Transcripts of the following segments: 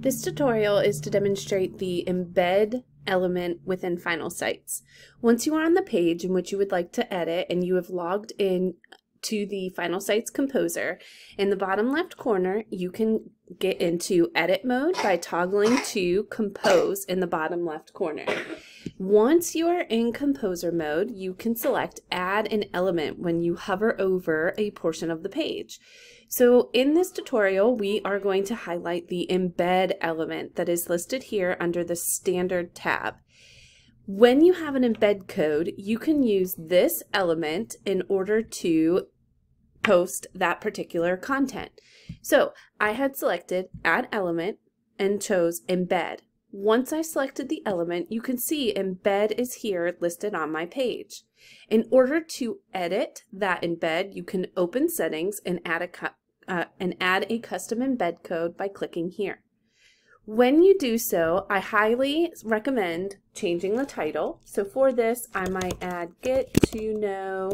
This tutorial is to demonstrate the embed element within Finalsites. Once you are on the page in which you would like to edit and you have logged in to the Finalsites Composer, in the bottom left corner you can get into edit mode by toggling to compose in the bottom left corner. Once you are in composer mode, you can select add an element when you hover over a portion of the page. So in this tutorial, we are going to highlight the embed element that is listed here under the standard tab. When you have an embed code, you can use this element in order to post that particular content. So I had selected add element and chose embed. Once I selected the element, you can see embed is here listed on my page. In order to edit that embed, you can open settings and add a, uh, and add a custom embed code by clicking here. When you do so, I highly recommend changing the title. So for this, I might add get to know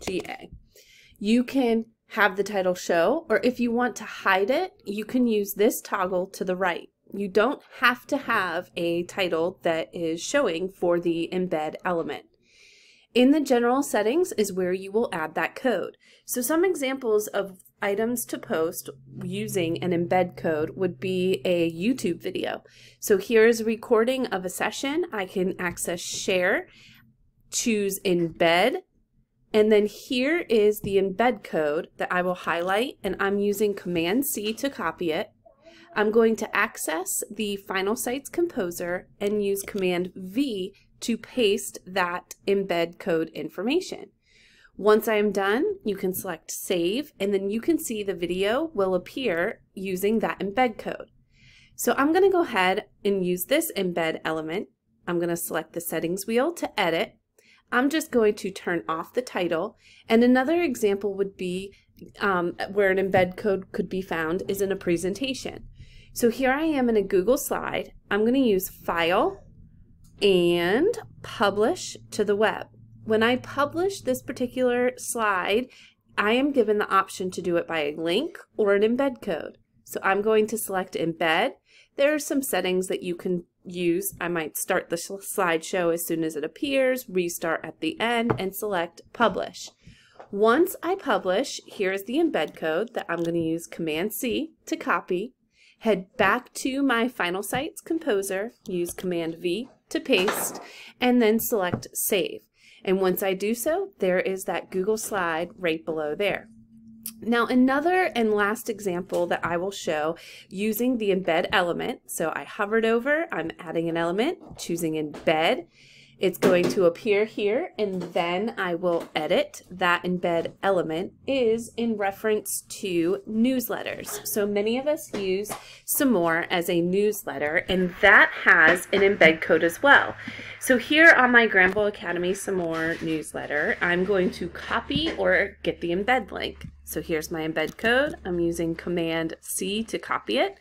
GA. You can have the title show, or if you want to hide it, you can use this toggle to the right. You don't have to have a title that is showing for the embed element. In the general settings is where you will add that code. So some examples of items to post using an embed code would be a YouTube video. So here's a recording of a session. I can access share, choose embed, and then here is the embed code that I will highlight and I'm using Command C to copy it. I'm going to access the Finalsites Composer and use Command V to paste that embed code information. Once I am done, you can select Save, and then you can see the video will appear using that embed code. So I'm going to go ahead and use this embed element. I'm going to select the settings wheel to edit. I'm just going to turn off the title. And another example would be um, where an embed code could be found is in a presentation. So here I am in a Google slide. I'm going to use File and Publish to the web. When I publish this particular slide, I am given the option to do it by a link or an embed code. So I'm going to select embed. There are some settings that you can use. I might start the slideshow as soon as it appears, restart at the end, and select publish. Once I publish, here's the embed code that I'm going to use Command C to copy head back to my Finalsites Composer, use Command V to paste, and then select Save. And once I do so, there is that Google slide right below there. Now another and last example that I will show using the embed element. So I hovered over, I'm adding an element, choosing embed, it's going to appear here and then I will edit that embed element is in reference to newsletters. So many of us use Smore as a newsletter and that has an embed code as well. So here on my Granville Academy Smore newsletter, I'm going to copy or get the embed link. So here's my embed code. I'm using Command C to copy it.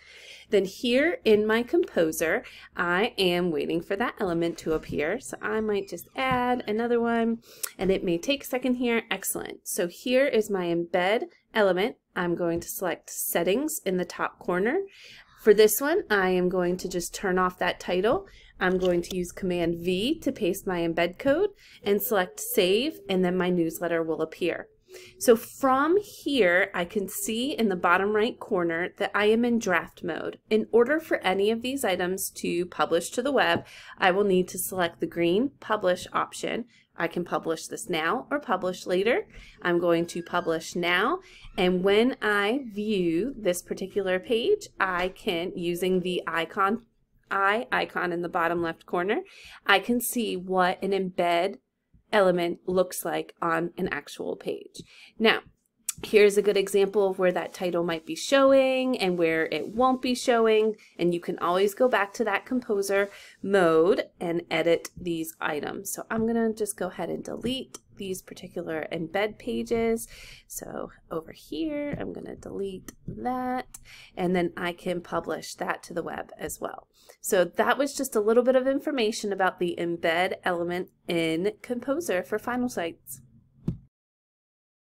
Then here in my composer, I am waiting for that element to appear. So I might just add another one and it may take a second here. Excellent. So here is my embed element. I'm going to select settings in the top corner. For this one, I am going to just turn off that title. I'm going to use Command V to paste my embed code and select save and then my newsletter will appear. So from here, I can see in the bottom right corner that I am in draft mode. In order for any of these items to publish to the web, I will need to select the green publish option. I can publish this now or publish later. I'm going to publish now. And when I view this particular page, I can, using the icon, eye icon in the bottom left corner, I can see what an embed element looks like on an actual page. Now, here's a good example of where that title might be showing and where it won't be showing. And you can always go back to that composer mode and edit these items. So I'm going to just go ahead and delete these particular embed pages. So over here, I'm going to delete that and then I can publish that to the web as well. So that was just a little bit of information about the embed element in Composer for Finalsites.